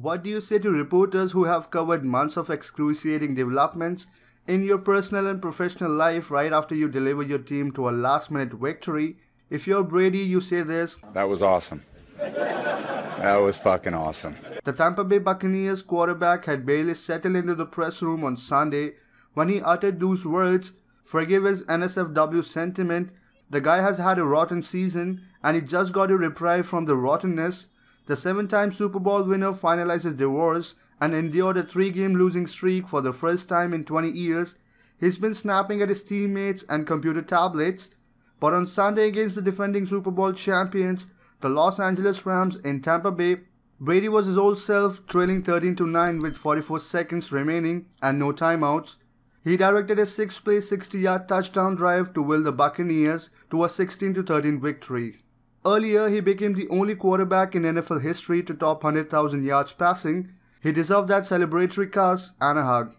What do you say to reporters who have covered months of excruciating developments in your personal and professional life right after you deliver your team to a last minute victory? If you're Brady, you say this That was awesome. That was fucking awesome. The Tampa Bay Buccaneers quarterback had barely settled into the press room on Sunday when he uttered those words Forgive his NSFW sentiment. The guy has had a rotten season and he just got a reprieve from the rottenness. The seven time Super Bowl winner finalized his divorce and endured a three game losing streak for the first time in 20 years. He's been snapping at his teammates and computer tablets. But on Sunday against the defending Super Bowl champions, the Los Angeles Rams in Tampa Bay, Brady was his old self, trailing 13 to 9 with 44 seconds remaining and no timeouts. He directed a six play, 60 yard touchdown drive to will the Buccaneers to a 16 13 victory. Earlier, he became the only quarterback in NFL history to top 100,000 yards passing. He deserved that celebratory cuss and a hug.